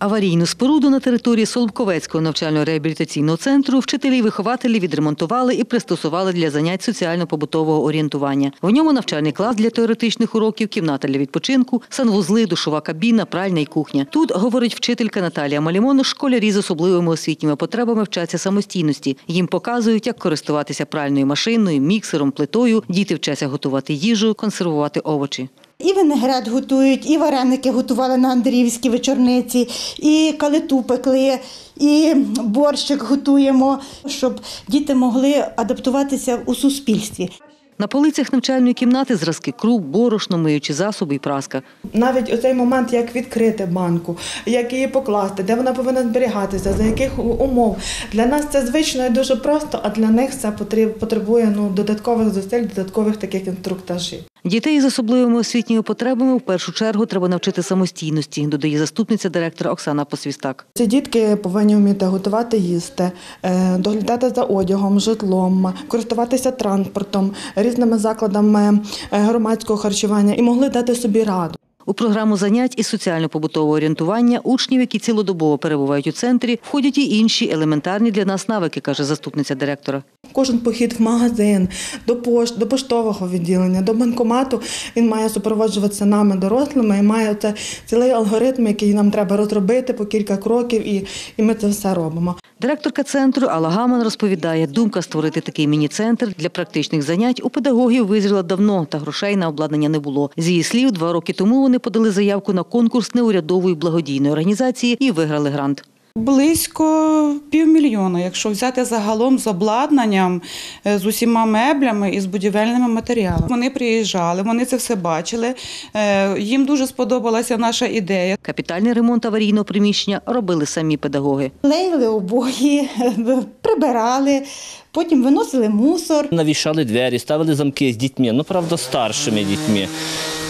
Аварійну споруду на території Солобковецького навчально-реабілітаційного центру вчителі і вихователі відремонтували і пристосували для занять соціально-побутового орієнтування. В ньому навчальний клас для теоретичних уроків, кімната для відпочинку, санвузли, душова кабіна, пральня і кухня. Тут, говорить вчителька Наталія Малімон, школярі з особливими освітніми потребами вчаться самостійності. Їм показують, як користуватися пральною машиною, міксером, плитою. Діти вчаться готувати їжу, консервувати овочі. І винегрет готують, і вареники готували на Андріївській вечорниці, і калиту пекли, і борщик готуємо, щоб діти могли адаптуватися у суспільстві. На полицях навчальної кімнати зразки круп, борошно, миючі засоби і праска. Навіть оцей момент, як відкрити банку, як її покласти, де вона повинна зберігатися, за яких умов. Для нас це звично і дуже просто, а для них це потреб- потребує ну, додаткових зусиль, додаткових таких інструктажів. Дітей з особливими освітніми потребами в першу чергу треба навчити самостійності, додає заступниця директора Оксана Посвістак. Ці дітки повинні вміти готувати їсти, е, доглядати за одягом, житлом, користуватися транспортом, різними закладами е, громадського харчування і могли дати собі раду. У програму занять із соціально-побутового орієнтування учнів, які цілодобово перебувають у центрі, входять і інші елементарні для нас навики, каже заступниця директора. Кожен похід в магазин, до пошт, до поштового відділення, до банкомату він має супроводжуватися нами, дорослими, і має це цілий алгоритм, який нам треба розробити по кілька кроків, і, і ми це все робимо. Директорка центру Алла Гаман розповідає, думка створити такий міні-центр для практичних занять у педагогів визріла давно, та грошей на обладнання не було. З її слів, два роки тому вони подали заявку на конкурс неурядової благодійної організації і виграли грант. Близько півмільйона, якщо взяти загалом з обладнанням, е, з усіма меблями і з будівельними матеріалами. Вони приїжджали, вони це все бачили. е, Їм дуже сподобалася наша ідея. Капітальний ремонт аварійного приміщення робили самі педагоги. Клеїли обої, прибирали, потім виносили мусор. Навішали двері, ставили замки з дітьми, ну правда, старшими дітьми.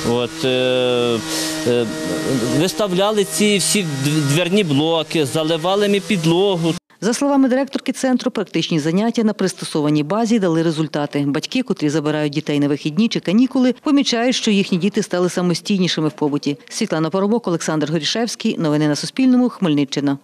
От, е, е, виставляли ці всі дверні блоки, заливали ми підлогу. За словами директорки центру, практичні заняття на пристосованій базі дали результати. Батьки, котрі забирають дітей на вихідні чи канікули, помічають, що їхні діти стали самостійнішими в побуті. Світлана Поробок, Олександр Горішевський. Новини на Суспільному. Хмельниччина.